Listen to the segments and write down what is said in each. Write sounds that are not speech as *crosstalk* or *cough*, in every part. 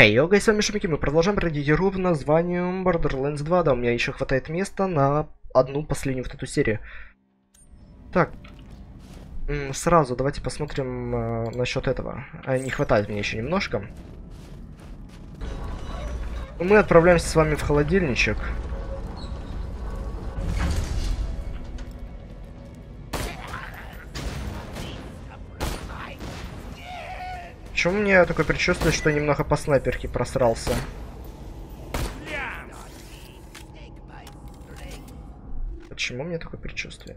Хей, йога, с вами Шумики, мы продолжаем пройти игру под названием Borderlands 2, да, у меня еще хватает места на одну последнюю вот эту серию. Так, сразу давайте посмотрим э, насчет этого. А, не хватает мне еще немножко. Мы отправляемся с вами в холодильничек. Почему у меня такое предчувствие, что немного по снайперке просрался? Почему мне такое предчувствие?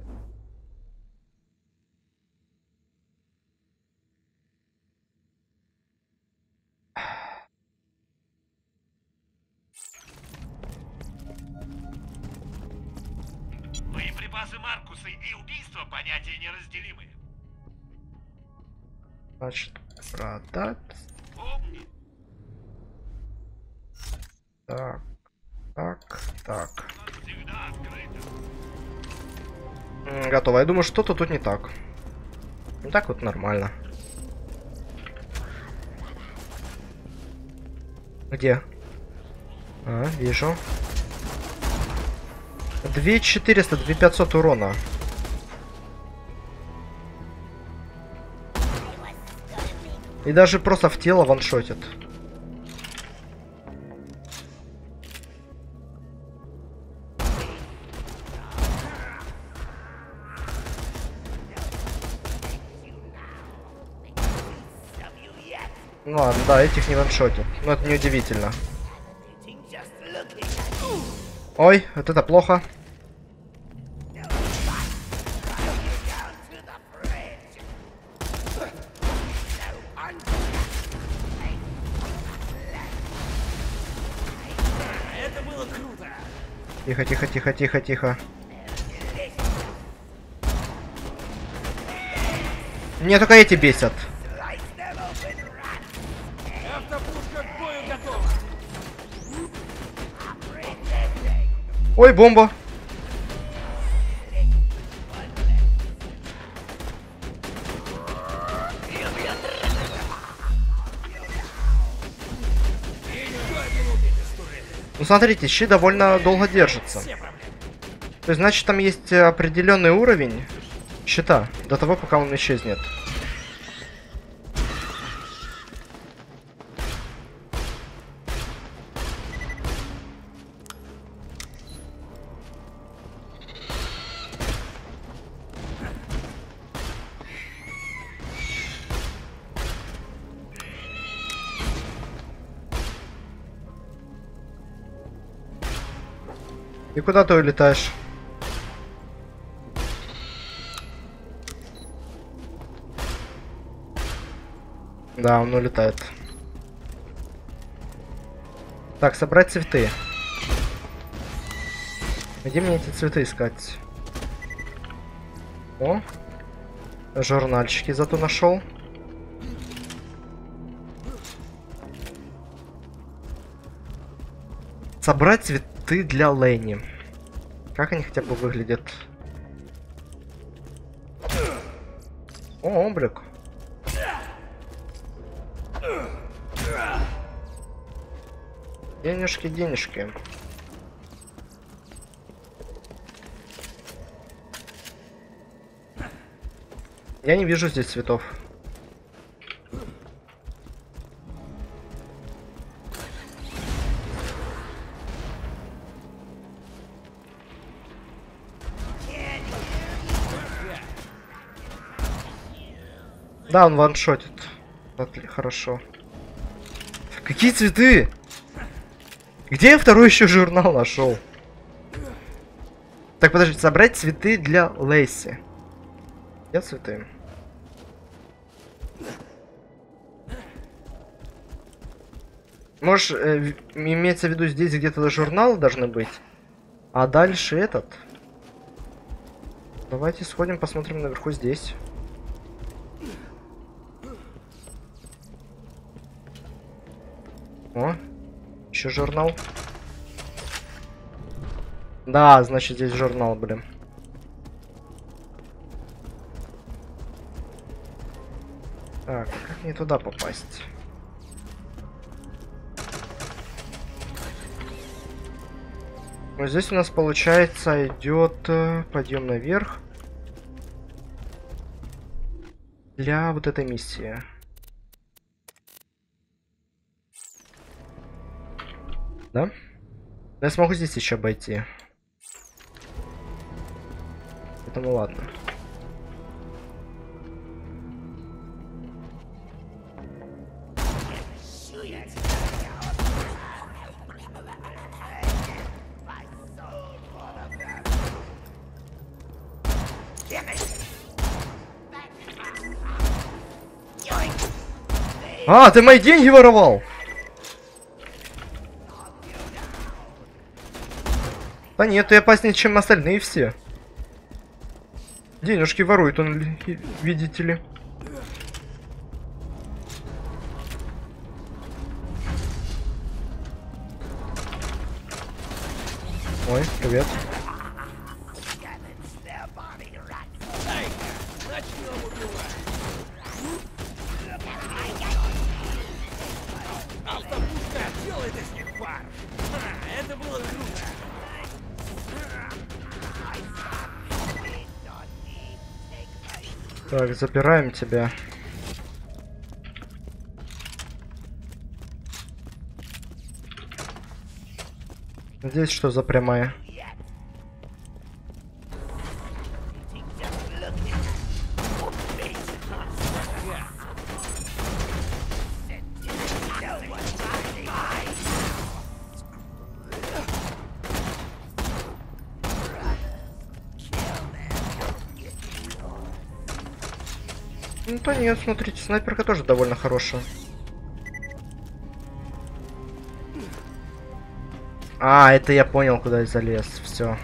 Боеприпасы Маркуса и убийство понятия неразделимые. Значит, продать. Так, так, так. Готово. Я думаю, что-то тут не так. Не так вот нормально. Где? А, вижу. 2400, 2500 урона. И даже просто в тело ваншотит. Ну ладно, да, этих не ваншотит. Но это не удивительно. Ой, вот это плохо. Тихо, тихо, тихо, тихо, тихо. Мне только эти бесят. Ой, бомба. Ну смотрите, щит довольно долго держится. То есть, значит, там есть э, определенный уровень щита до того, пока он исчезнет. Куда ты улетаешь? Да, он улетает. Так, собрать цветы. Где мне эти цветы искать? О, журнальчики зато нашел. Собрать цветы для Лэнни. Как они хотя бы выглядят? О, облик. Денежки, денежки. Я не вижу здесь цветов. Да, он ваншотит. Хорошо. Какие цветы? Где я второй еще журнал нашел? Так, подождите, собрать цветы для Лейси. Где цветы? Может, э, имеется в виду здесь где-то журналы должны быть? А дальше этот? Давайте сходим, посмотрим наверху здесь. О, еще журнал. Да, значит здесь журнал, блин. Так, как мне туда попасть? Вот здесь у нас получается идет э, подъем наверх для вот этой миссии. Да? Я смогу здесь еще обойти. Поэтому ладно. А, ты мои деньги воровал! Да нет, ты опаснее, чем остальные все. Денежки ворует он, видите ли. Ой, привет. Так, забираем тебя. Здесь что за прямая? Ну то нет, смотрите, снайперка тоже довольно хорошая. А, это я понял, куда я залез. Все.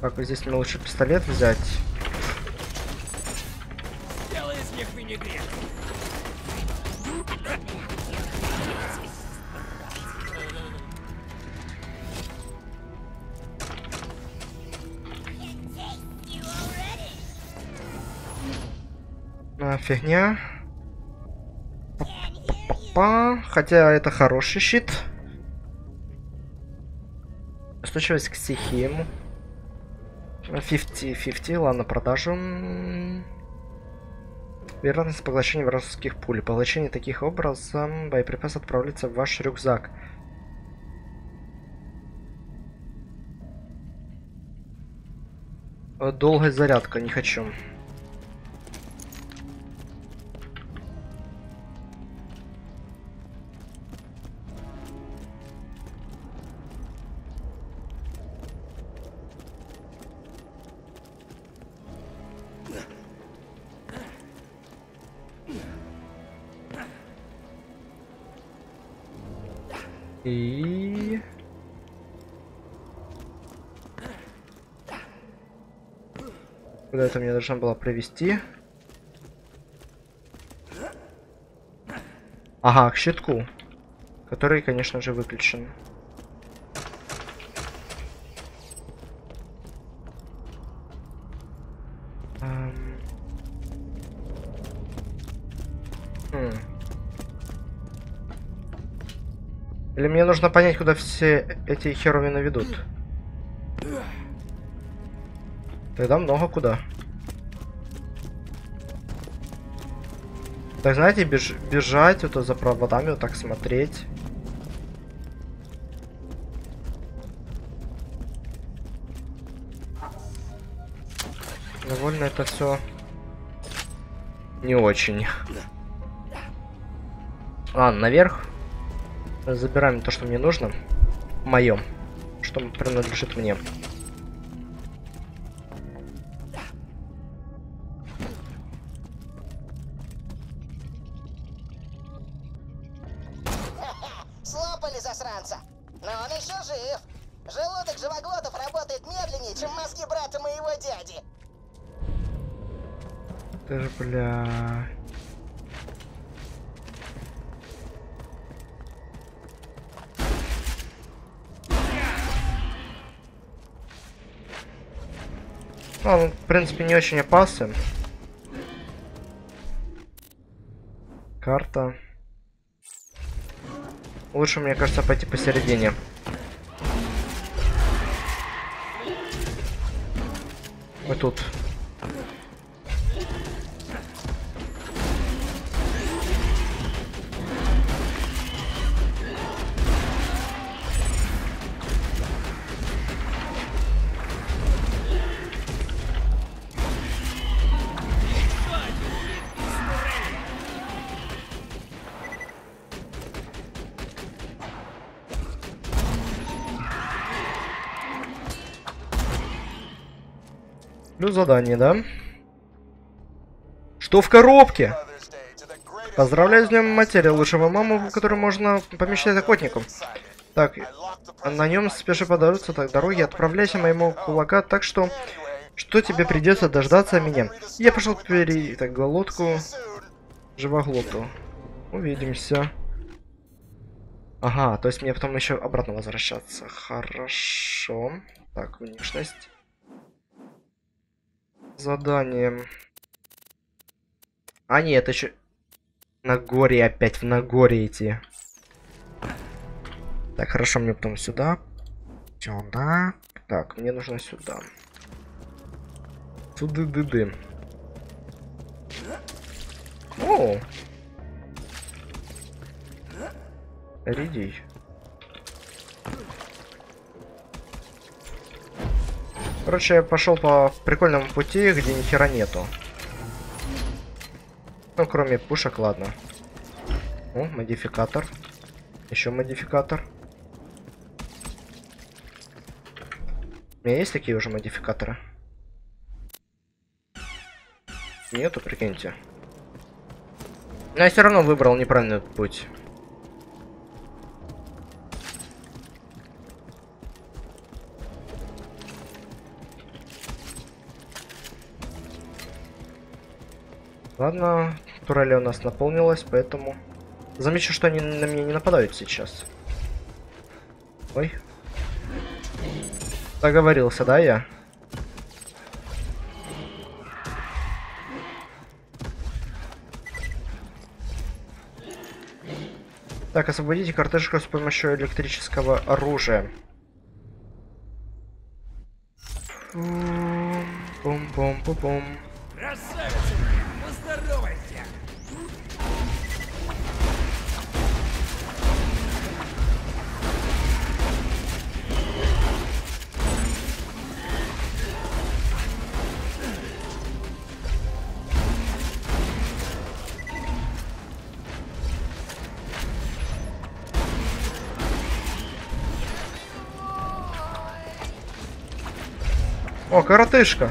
Так, здесь мне лучше пистолет взять. Фигня. Па, хотя это хороший щит. Устойчивость к стихиям. 50-50, ладно, продажу. Вероятность поглощения вражеских пуль. Поглощение таких образом боеприпас отправляется в ваш рюкзак. Долгая зарядка, не хочу. И... Куда это мне должна была провести? Ага, к щитку. Который, конечно же, выключен. Эм. Хм. Или мне нужно понять, куда все эти херовины ведут? Тогда много куда. Так, знаете, беж бежать вот за проводами, вот так смотреть. Довольно это все не очень. Ладно, наверх. Забираем то, что мне нужно. Моем. Что принадлежит мне. Слопали засранца. Но он еще жив. Желудок живоглотов работает медленнее, чем мозги брата моего дяди. Ты же, бля... Ну, он, в принципе, не очень опасен. Карта. Лучше, мне кажется, пойти посередине. Мы тут. Задание, да? Что в коробке? Поздравляю с днем матери, лучшего маму, которую можно помещать охотнику. Так, на нем спеши подождаться, так, дороги, отправляйся моему кулака, так что... Что тебе придется дождаться меня? Я пошел пери... Так, глотку... Живоглоту. Увидимся. Ага, то есть мне потом еще обратно возвращаться. Хорошо. Так, внешность. Задание. А нет, еще... На горе опять, в Нагоре идти. Так, хорошо, мне потом сюда. Сюда. Так, мне нужно сюда. Сюда ды ды О! Редей. Короче, я пошел по прикольному пути, где ни хера нету. Ну, кроме пушек, ладно. О, модификатор. Еще модификатор. У меня есть такие уже модификаторы? Нету, прикиньте. Но я все равно выбрал неправильный путь. Ладно, турели у нас наполнилась, поэтому... Замечу, что они на меня не нападают сейчас. Ой. Договорился, да, я? Так, освободите картошку с помощью электрического оружия. Красавица! О, коротышка.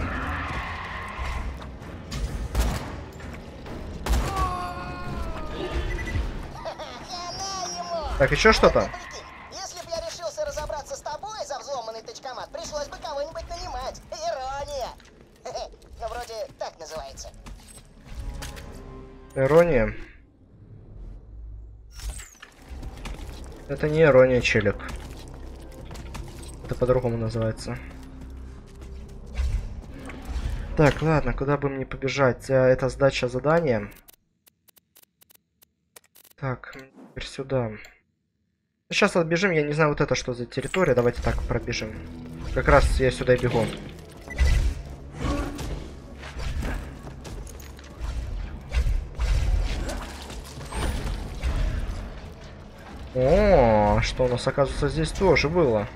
Так, еще что-то? Если бы я решился разобраться с тобой за взломанный тачкомат, пришлось бы кого-нибудь нанимать. Ирония. *laughs* Ну, вроде так называется. Ирония. Это не ирония, челик. Это по-другому называется. Так, ладно, куда бы мне побежать? А, Это сдача задания. Так, теперь сюда. Сейчас отбежим, я не знаю, вот это что за территория. Давайте так пробежим. Как раз я сюда и бегу. О, что у нас, оказывается, здесь тоже было.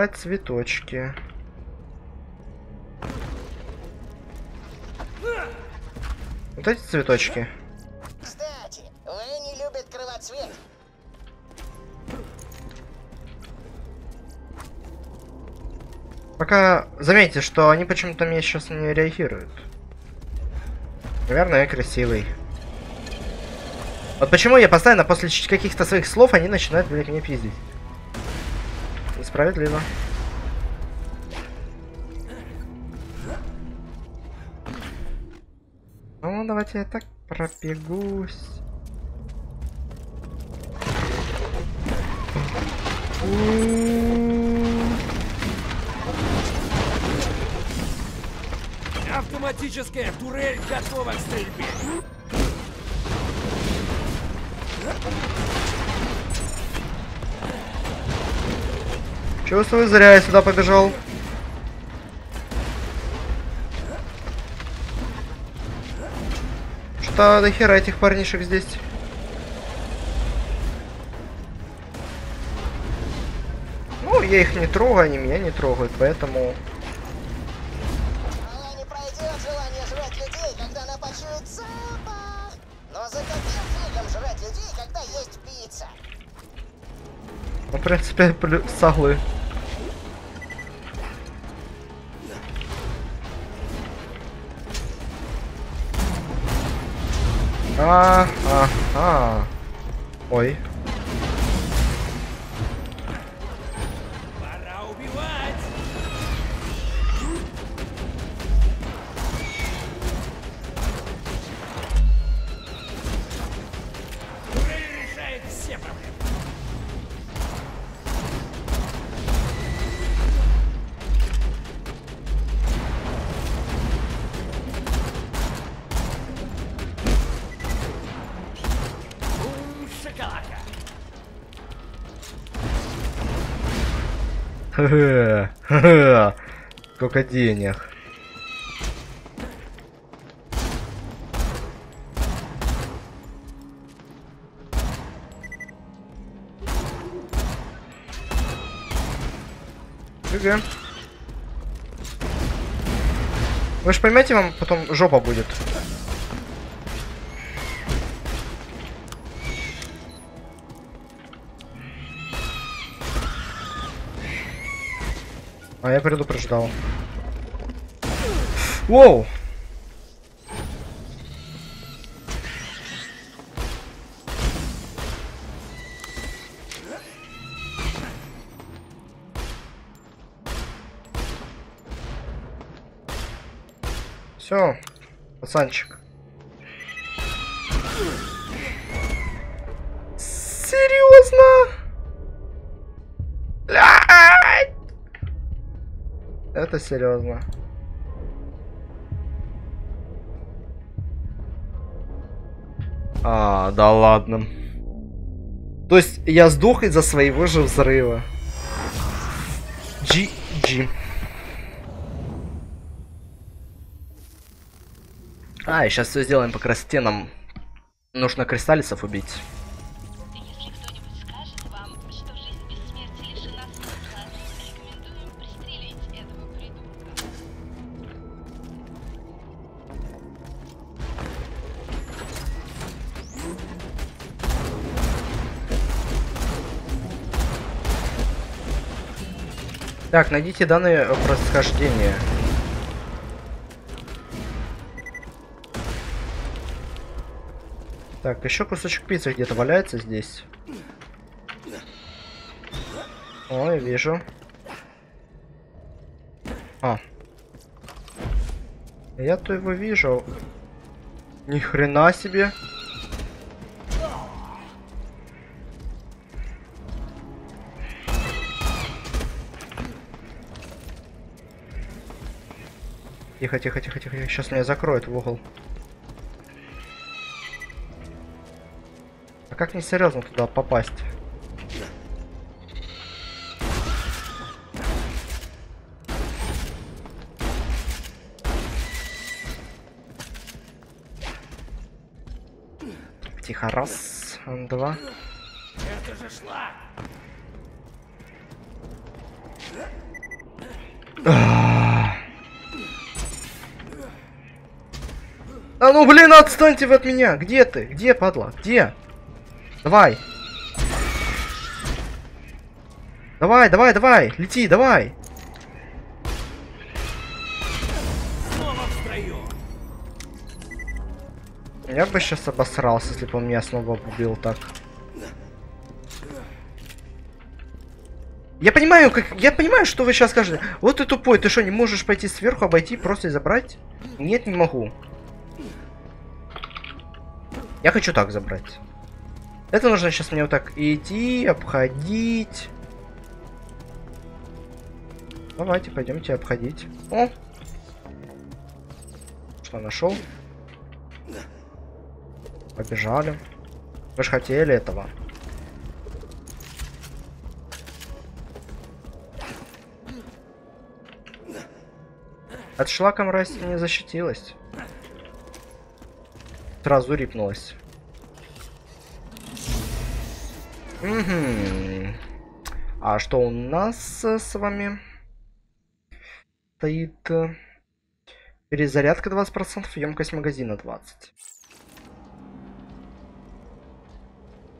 Забрать цветочки. Вот эти цветочки. Кстати, Вэнни любит кровоцвет. Пока заметьте, что они почему-то мне сейчас не реагируют. Наверное, я красивый. Вот почему я постоянно после каких-то своих слов они начинают, блядь, меня пиздить. Несправедливо. Ну, давайте я так пробегусь. Автоматическая турель готова к стрельбе. Чувствую, зря я сюда побежал. Что до хера этих парнишек здесь? Ну, я их не трогаю, они меня не трогают, поэтому... Она не пройдет желание жрать *laughs* Сколько денег. ГГ. Вы же поймете, вам потом жопа будет. А я предупреждал. Воу! Все, пацанчик. Это серьезно. А, да ладно. То есть я сдох из-за своего же взрыва. GG. А, и сейчас все сделаем по красоте. Нам нужно кристаллисов убить. Так, найдите данные о происхождении. Так, еще кусочек пиццы где-то валяется здесь. Ой, вижу. А. Я-то его вижу. Ни хрена себе. Тихо, тихо, тихо, тихо. Сейчас меня закроют в угол. А как мне серьезно туда попасть? Тихо, раз, два. Это же шлак. А ну блин, отстаньте вы от меня! Где ты? Где, падла? Где? Давай! Давай, давай, давай! Лети, давай! Я бы сейчас обосрался, если бы он меня снова убил так. Я понимаю, как я понимаю, что вы сейчас скажете. Вот ты тупой, ты что, не можешь пойти сверху, обойти, просто и забрать? Нет, не могу. Я хочу так забрать. Это нужно сейчас мне вот так идти, обходить. Давайте, пойдемте обходить. О! Что нашел? Побежали. Вы же хотели этого. От шлаком Расти не защитилась. Сразу рипнулась. Мгм. А что у нас э, с вами стоит? э, Перезарядка 20%, емкость магазина 20.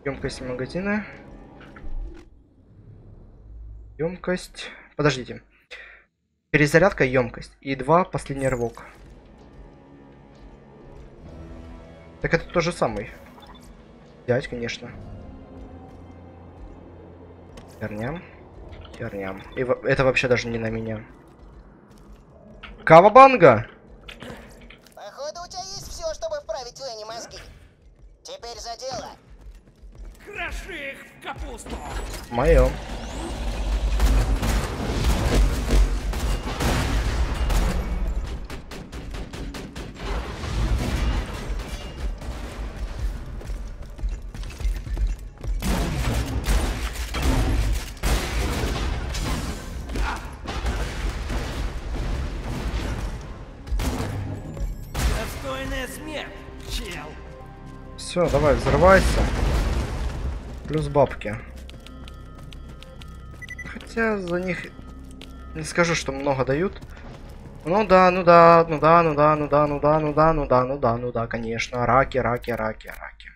Емкость магазина. Емкость. Подождите. Перезарядка, емкость. И 2 последний рывок. Так это тот же самый. Взять, конечно. Херня. Херня. И во- это вообще даже не на меня. Кавабанга! Походу, у тебя есть все, чтобы вправить Лене мозги. Теперь за дело. Кроши их в капусту! Мое. Все, давай, взрывайся. Плюс бабки. Хотя за них не скажу, что много дают. Ну да, ну да, ну да, ну да, ну да, ну да, ну да, ну да, ну да, ну да, конечно. Раки, раки, раки, раки.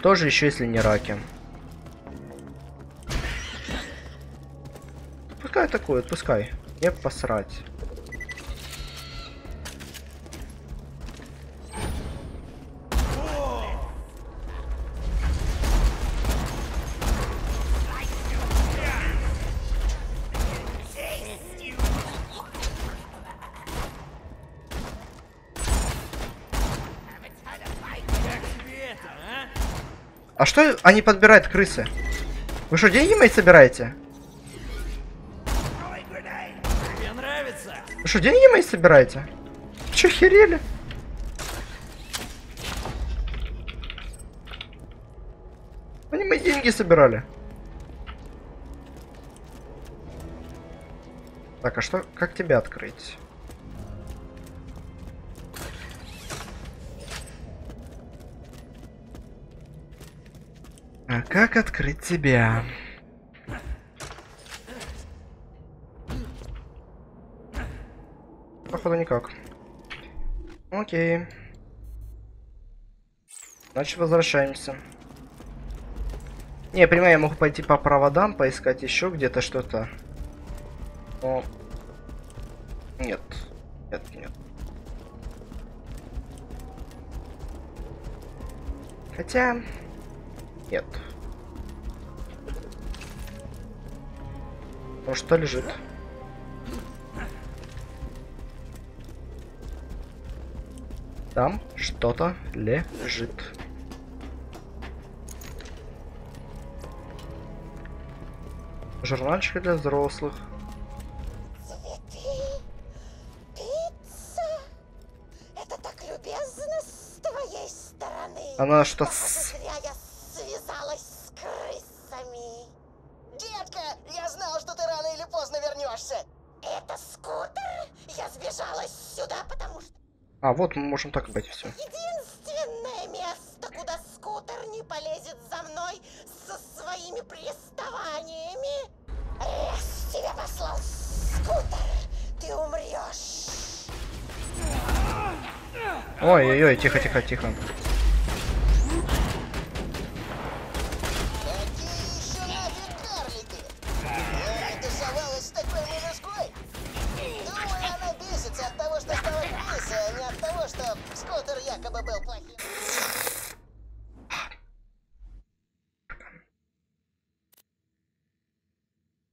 Тоже еще если не раки. Пускай атакуют, пускай. Не посрать. А что они подбирают крысы? Вы что, деньги мои собираете? Вы что, деньги мои собираете? Че херели? Они мои деньги собирали. Так, а что, как тебя открыть? А как открыть тебя? Походу никак. Окей. Значит, возвращаемся. Не, я я могу пойти по проводам, поискать еще где-то что-то. Но... Нет. Нет, нет. Хотя... Нет. Ну что лежит? Там что-то лежит. Журнальчик для взрослых. Цветы? Пицца? Это так любезно с твоей стороны. Она что Похоже, с... зря я связалась с крысами. Детка, я знал, что ты рано или поздно вернешься. Это скутер? Я сбежала сюда, потому что А, вот мы можем так быть все. единственное место, куда скутер не полезет за мной со своими приставаниями. Раз тебя послал скутер, ты умрешь. Ой-ой-ой, тихо,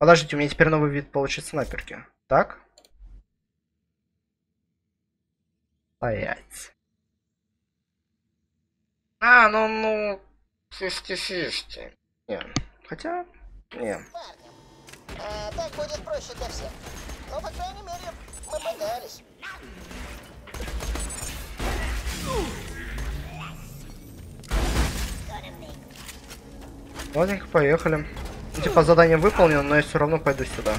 Подождите, у меня теперь новый вид получит снайперки. Так? Стоять. А, ну, ну... 50-50. Не. Хотя... Не. А, так будет проще для всех. Ну, по крайней мере, мы пытались. Ладненько, поехали. Типа задание выполнено, но я все равно пойду сюда.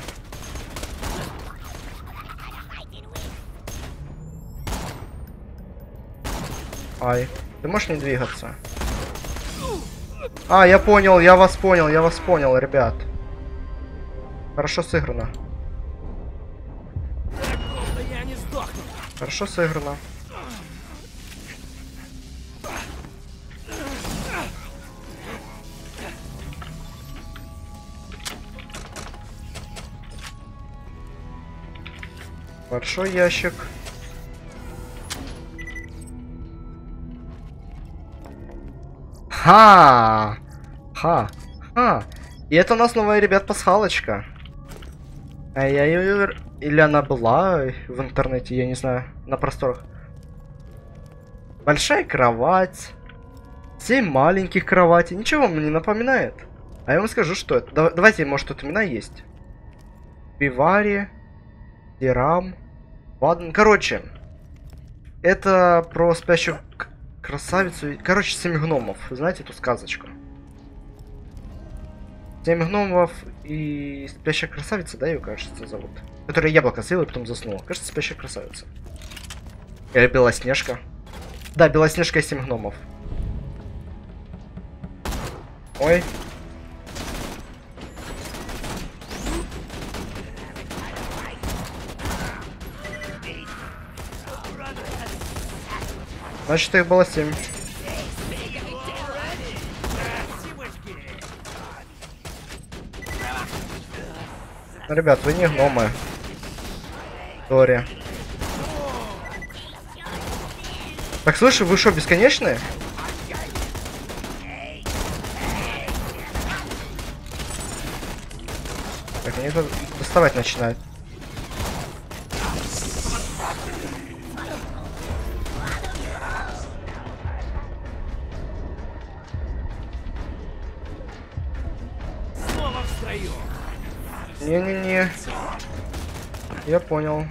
Ай, ты можешь не двигаться? А, я понял, я вас понял, я вас понял, ребят. Хорошо сыграно. Хорошо сыграно. Большой ящик. Ха! Ха! Ха! И это у нас новая, ребят, пасхалочка. А я ее... Или она была в интернете, я не знаю, на просторах. Большая кровать. Семь маленьких кроватей. Ничего вам не напоминает? А я вам скажу, что это. Да- давайте, может, тут имена есть. Пивари. Дирам. Ладно, короче. Это про спящую красавицу. Короче, семь гномов. Знаете эту сказочку? Семь гномов и спящая красавица, да, ее, кажется, зовут? Которая яблоко съела и потом заснула. Кажется, спящая красавица. Или Белоснежка. Да, Белоснежка и семь гномов. Ой. Значит, их было семь. Ну, Ребят, вы не гномы. Сори. Так, слушай, вы что, бесконечные? Так, они тут доставать начинают. Не-не-не. Я понял.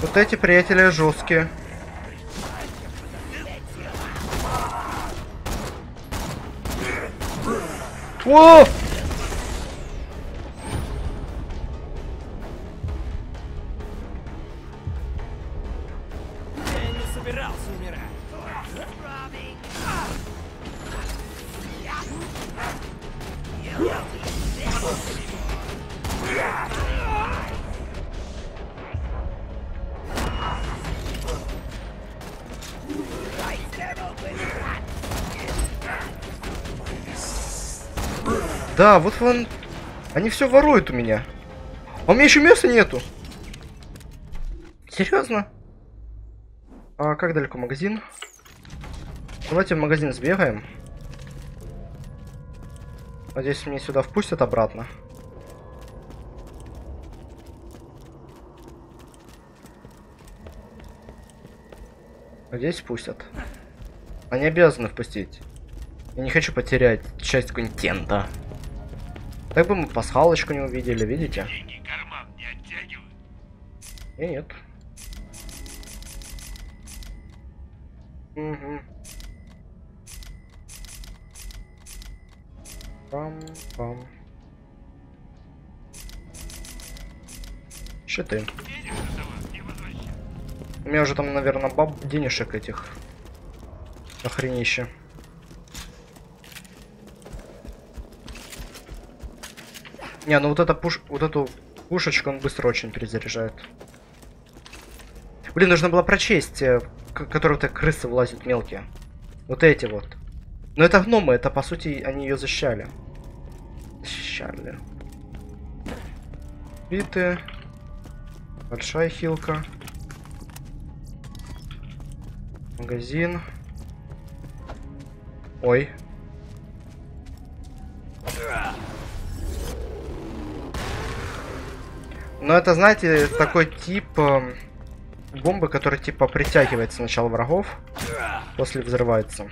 Вот эти приятели жесткие. О! Да, вот вон... Они все воруют у меня. А у меня еще места нету. Серьезно? А как далеко магазин? Давайте в магазин сбегаем. Надеюсь, мне сюда впустят обратно. Надеюсь, пустят. Они обязаны впустить. Я не хочу потерять часть контента. Так бы мы пасхалочку не увидели, видите? Деньги карман не оттягивают. И нет. Угу. Пам-пам. Щиты. У меня уже там, наверное, баб денежек этих. Охренище. Не, ну вот это пуш... Вот эту пушечку он быстро очень перезаряжает. Блин, нужно было прочесть, э, к- которые вот крысы вылазят мелкие. Вот эти вот. Но это гномы, это по сути они ее защищали. Защищали. Биты. Большая хилка. Магазин. Ой. Ну это, знаете, такой тип... эм, бомбы, которые типа притягивает сначала врагов, после взрывается.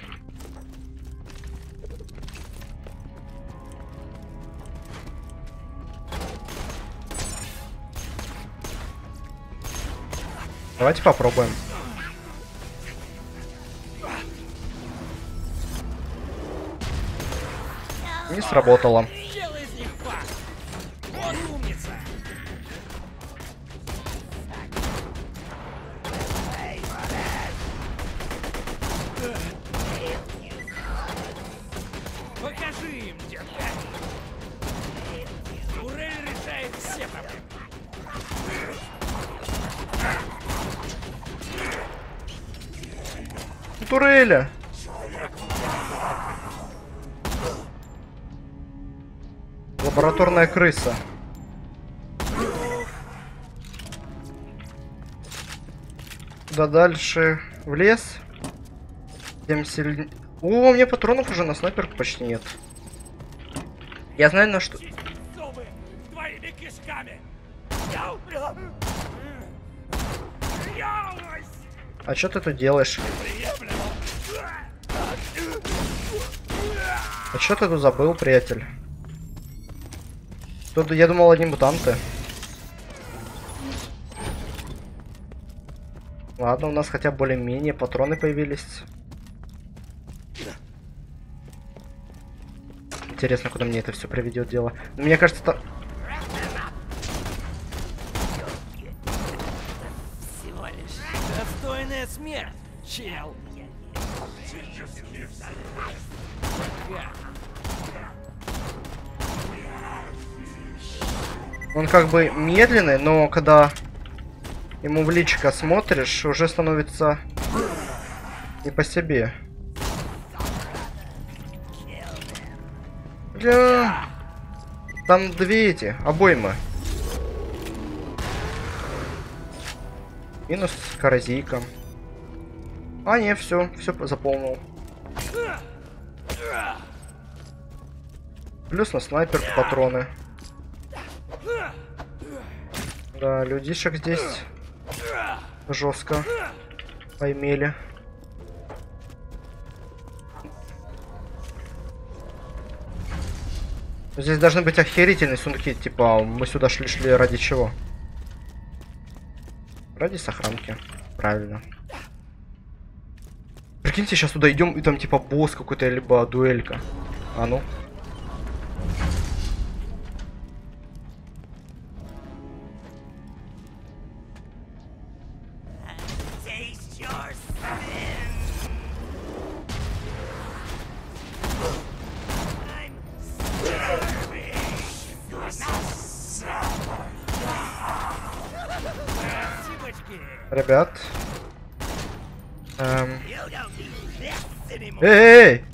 Давайте попробуем. Не сработало. Лабораторная крыса. Куда дальше? В лес? Тем сильнее... О, у меня патронов уже на снайперку почти нет. Я знаю на что... А что ты тут делаешь? А что ты тут забыл, приятель? Тут, я думал, одни мутанты. Ладно, у нас хотя более-менее патроны появились. Интересно, куда мне это все приведет дело. Но мне кажется, лишь достойная смерть, чел. Он как бы медленный, но когда ему в личико смотришь, уже становится не по себе. Бля. Там две эти, обоймы. Минус коррозийка. А, не, все, все заполнил. Плюс на снайпер патроны. Да, людишек здесь жестко поимели. Здесь должны быть охерительные сундуки, типа мы сюда шли шли ради чего? Ради сохранки. Правильно. Прикиньте, сейчас туда идем и там типа босс какой-то, либо дуэлька. А ну. Ребят. Эм. Эй, эй!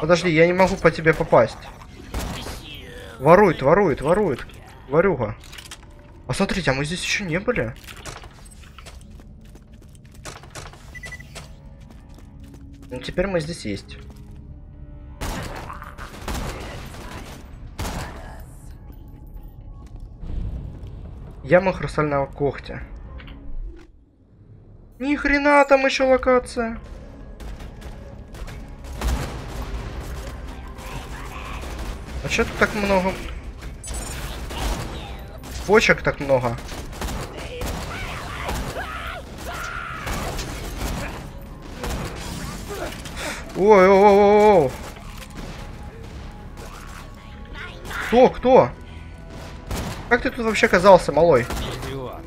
Подожди, я не могу по тебе попасть. Ворует, ворует, ворует. Ворюга. А смотрите, а мы здесь еще не были. Ну теперь мы здесь есть. Яма хрустального когтя. Ни хрена там еще локация. А что тут так много? Почек так много. Ой, ой, ой, ой. Кто, кто? Как ты тут вообще оказался, малой? Идиот.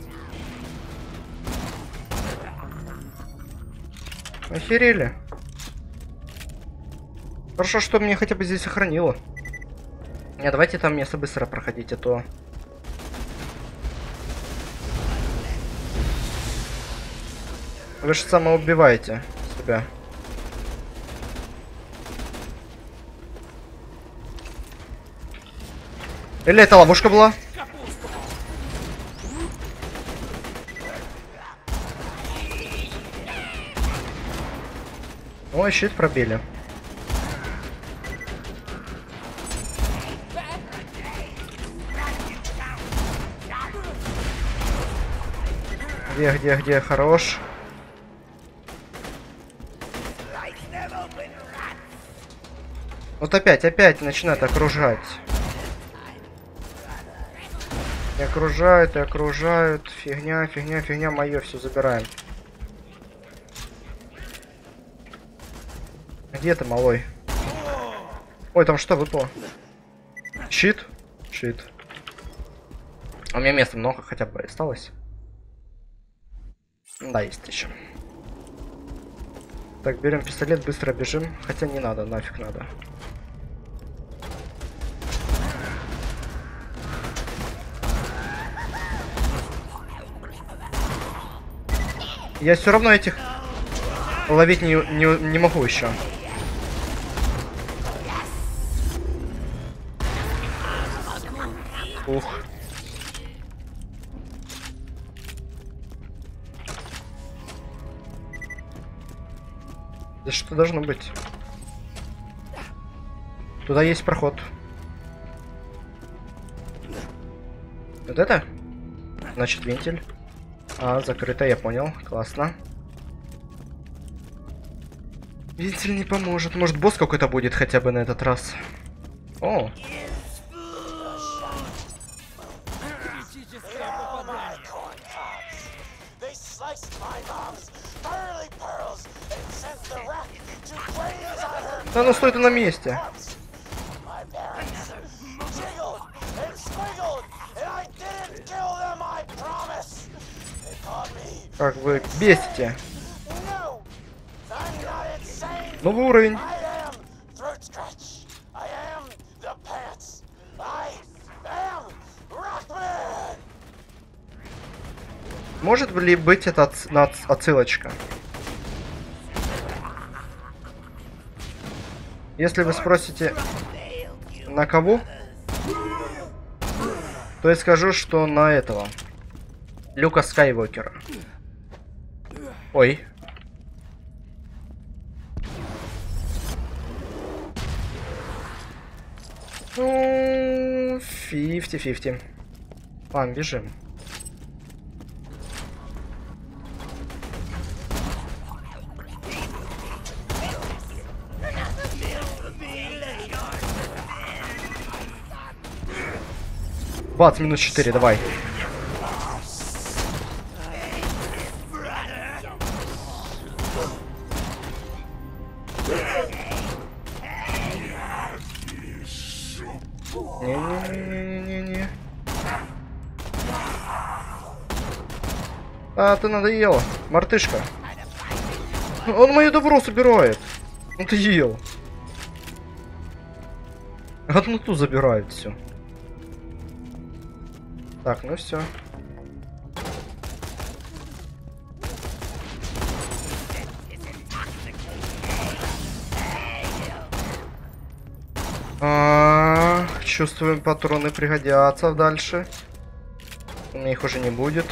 Охерели. Хорошо, что мне хотя бы здесь сохранило. Не, давайте там место быстро проходить, а то... Вы же самоубиваете себя. Или это ловушка была? Ой, щит пробили. Где, где, где? Хорош. Вот опять, опять начинают окружать. И окружают, и окружают. Фигня, фигня, фигня. Мое все забираем. Где ты, малой? Ой, там что выпало? Щит? Щит. А у меня места много хотя бы осталось. Да, есть еще. Так, берем пистолет, быстро бежим. Хотя не надо, нафиг надо. Я все равно этих ловить не, не, не могу еще. Ух. Да что должно быть? Туда есть проход. Вот это? Значит, вентиль. А, закрыто, я понял. Классно. Вентиль не поможет. Может, босс какой-то будет хотя бы на этот раз. О, да ну стой ты на месте. Как вы бесите. Новый уровень. Может ли быть это отс- на- отсылочка? Если вы спросите, на кого, то я скажу, что на этого. Люка Скайуокера. Ой. Ну, 50-50. Ладно, бежим. Бац, минус 4, давай. Не-не-не-не-не-не. А, ты надоел, мартышка. Он мое добро собирает. Надоел. Одну ту забирает все. Так, ну все. А, чувствуем, патроны пригодятся дальше. У меня их уже не будет.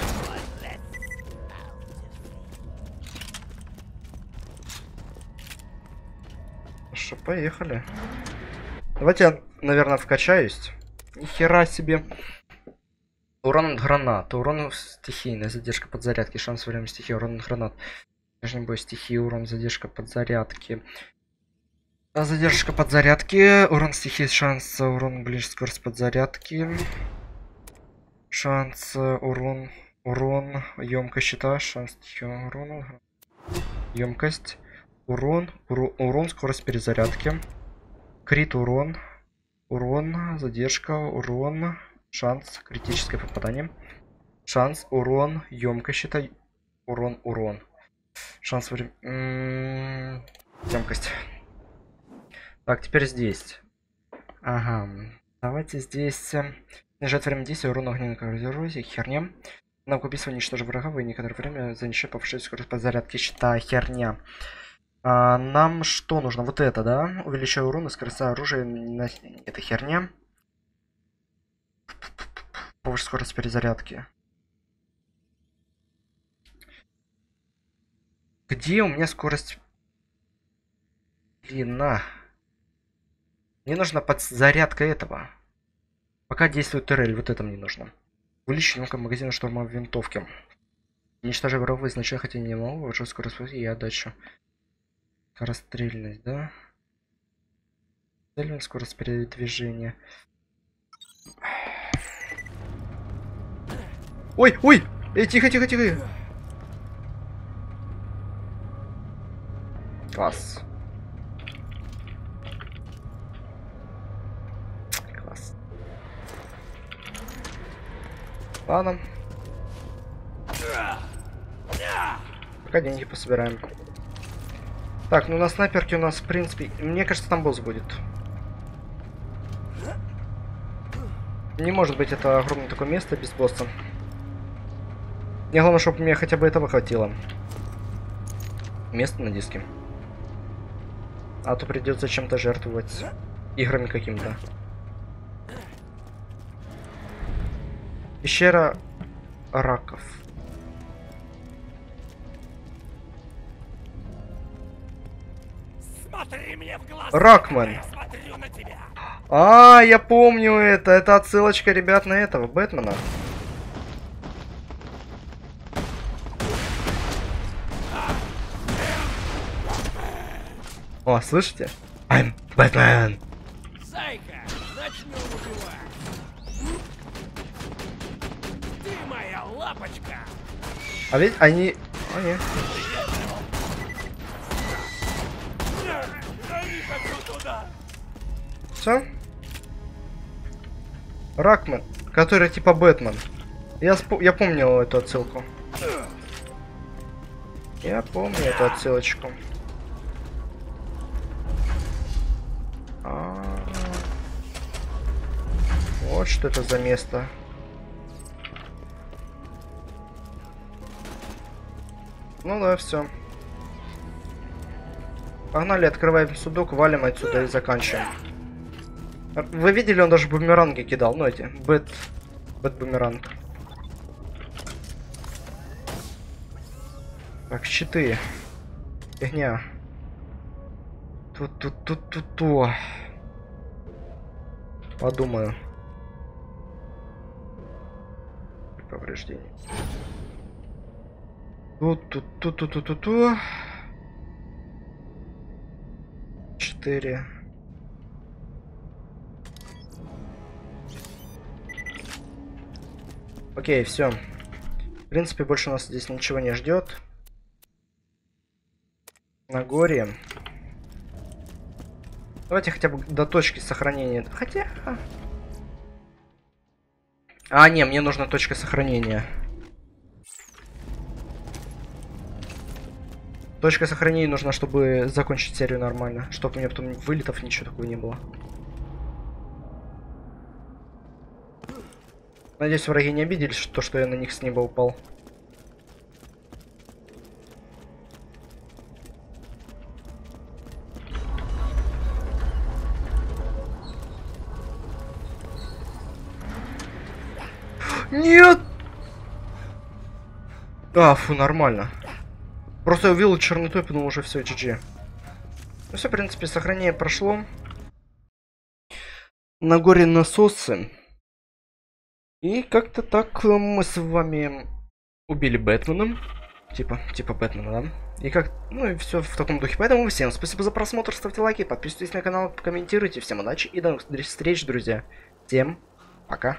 Что, поехали. Давайте я, наверное, вкачаюсь. Ни хера себе. Урон от гранат. Урон стихийная задержка подзарядки. Шанс время стихии. Урон от гранат. Нижний бой стихии. Урон задержка подзарядки. А Задержка подзарядки. Урон стихии. Шанс. Урон ближе скорость подзарядки. Шанс. Урон. Урон. Емкость щита. Шанс стихии урона. Емкость. Урон. Урон, урон. Скорость перезарядки. Крит урон. Урон. Задержка. Урон. Шанс. Критическое попадание. Шанс. Урон. Емкость щита. Урон. Урон. Шанс время... Емкость. Так, теперь здесь. Ага. Давайте здесь... э, Снижать время действия урона огненной коррозии. Херня. На убийство уничтожив врага, вы некоторое время занесет повышать скорость подзарядки щита. Херня. А, нам что нужно? Вот это, да? Увеличиваю урон и скорость оружия. Это херня. Повыше скорость перезарядки. Где у меня скорость? Блин, на. Мне нужна подзарядка этого. Пока действует турель, вот это мне нужно. Увеличить емкость магазина штурмовой винтовки. Уничтожай врагов изначально, хотя не могу, вложу скорость и отдачу. Скорострельность, да? Цель скорость передвижения. Ой, ой! Эй, тихо, тихо, тихо! Класс. Класс. Ладно. Пока деньги пособираем. Так, ну на снайперке у нас, в принципе, мне кажется, там босс будет. Не может быть это огромное такое место без босса. Мне главное, чтобы мне хотя бы этого хватило. Место на диске. А то придется чем-то жертвовать. Играми каким-то. Пещера раков. Смотри мне в глаза. Ракман. Я смотрю на тебя. А, я помню это. Это отсылочка, ребят, на этого, Бэтмена. О, слышите? I'm Batman. Зайка, начнем убивать. Ты моя лапочка. А ведь они... А, нет. Все? Ракман, который типа Бэтмен. Я, спо- я помнил эту отсылку. Я помню эту отсылочку. Вот что это за место. Ну да, все. Погнали, открываем сундук, валим отсюда и заканчиваем. Вы видели, он даже бумеранги кидал, ну эти, bat, bat бумеранг. Так, щиты. Фигня. Тут-тут-тут-тут-то. Подумаю. Повреждение. Тут-тут-тут-тут-тут-то. Четыре. Окей, все. В принципе, больше нас здесь ничего не ждет. На горе. Давайте хотя бы до точки сохранения. Хотя... а. Не, мне нужна точка сохранения. Точка сохранения нужна, чтобы закончить серию нормально. Чтобы у меня потом вылетов ничего такого не было. Надеюсь, враги не обиделись, что, что я на них с неба упал. А, фу, нормально. Просто я увидел черноту и подумал, уже все, GG. Ну все, в принципе, сохранение прошло. На горе насосы. И как-то так э, мы с вами убили Бэтмена. Типа, типа Бэтмена, да? И как, ну и все в таком духе. Поэтому всем спасибо за просмотр, ставьте лайки, подписывайтесь на канал, комментируйте. Всем удачи и до новых встреч, друзья. Всем пока.